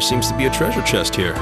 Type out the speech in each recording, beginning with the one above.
There seems to be a treasure chest here.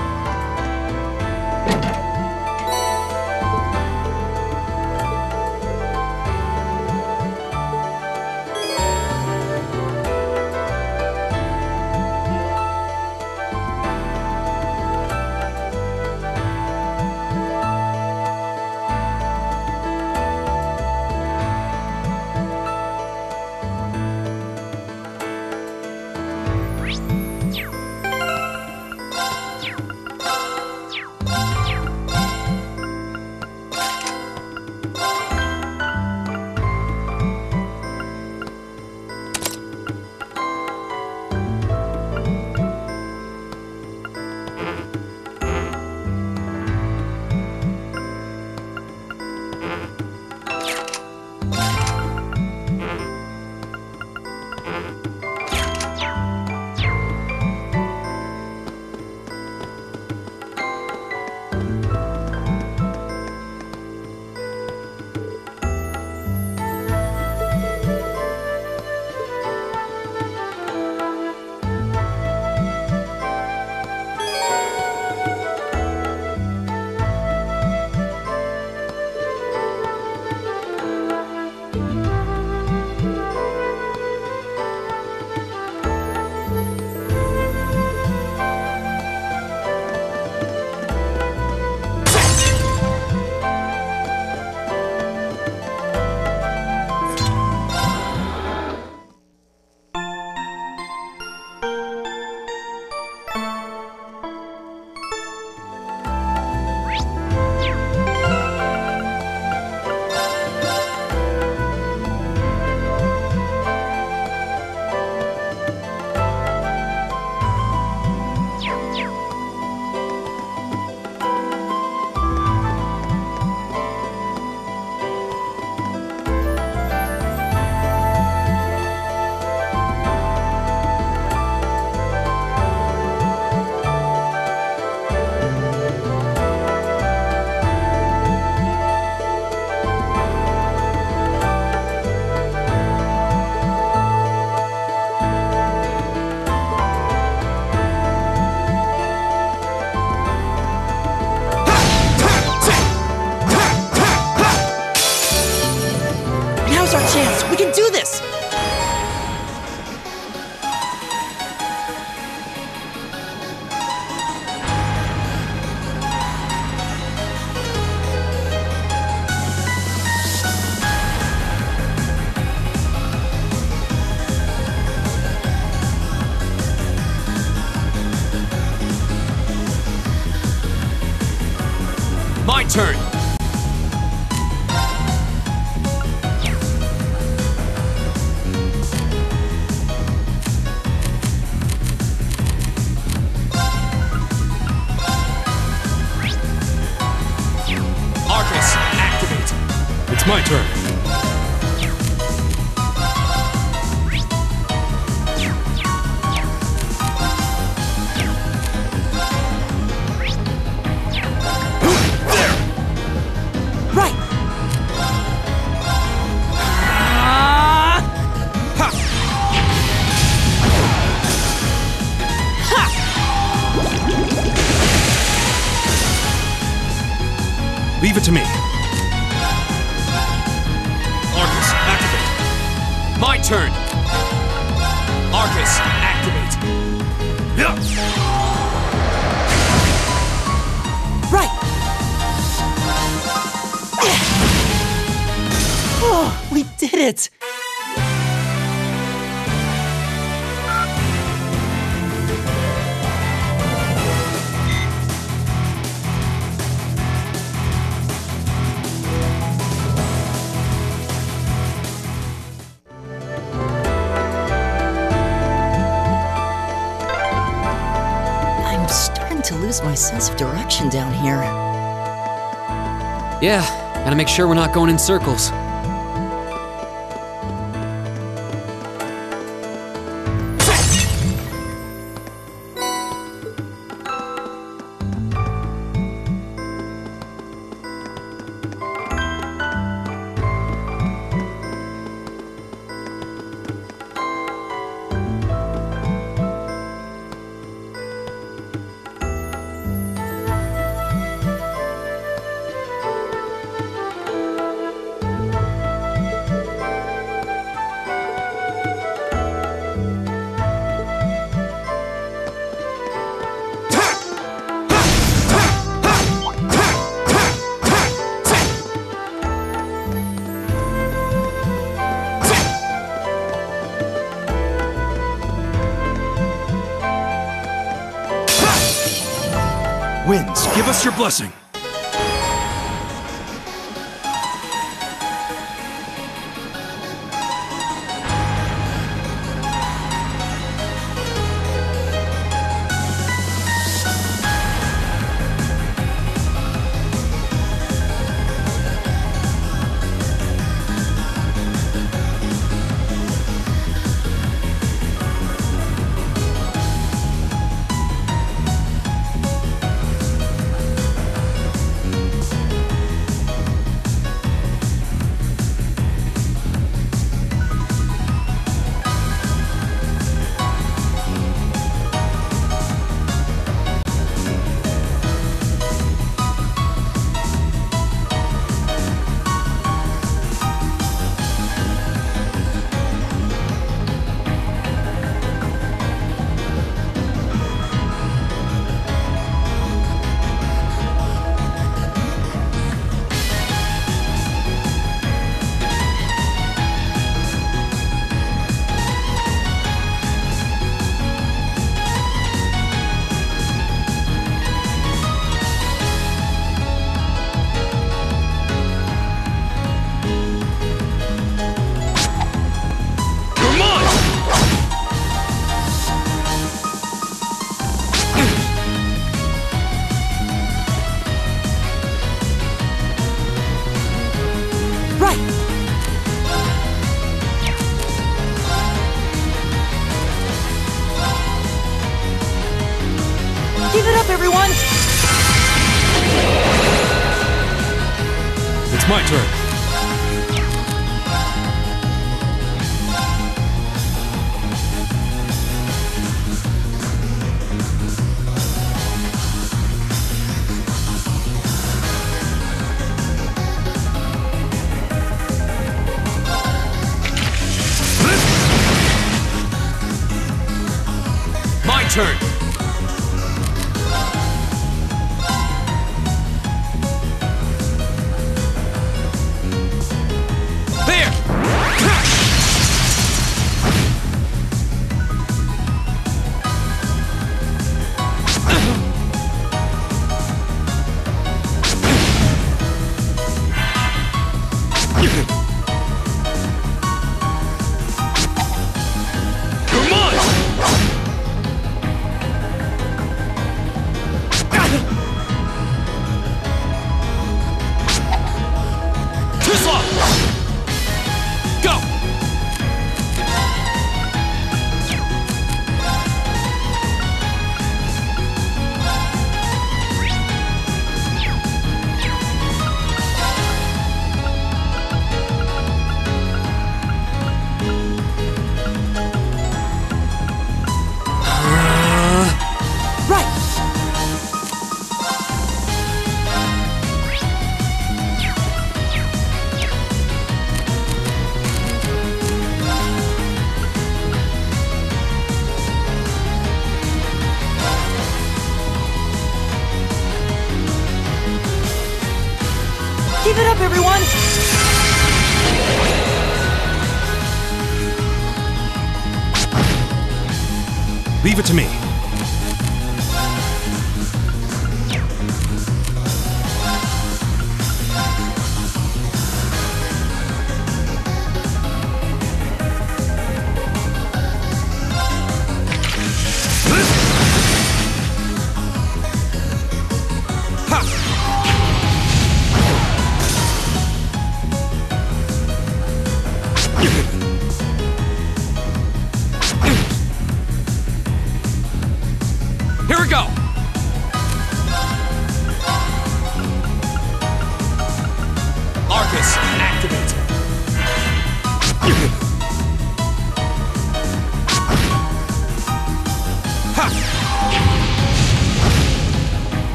My turn. Arcus, activate. Right. Oh, we did it. Sense of direction down here. Yeah, gotta make sure we're not going in circles. Give us your blessing. turn. Leave it to me.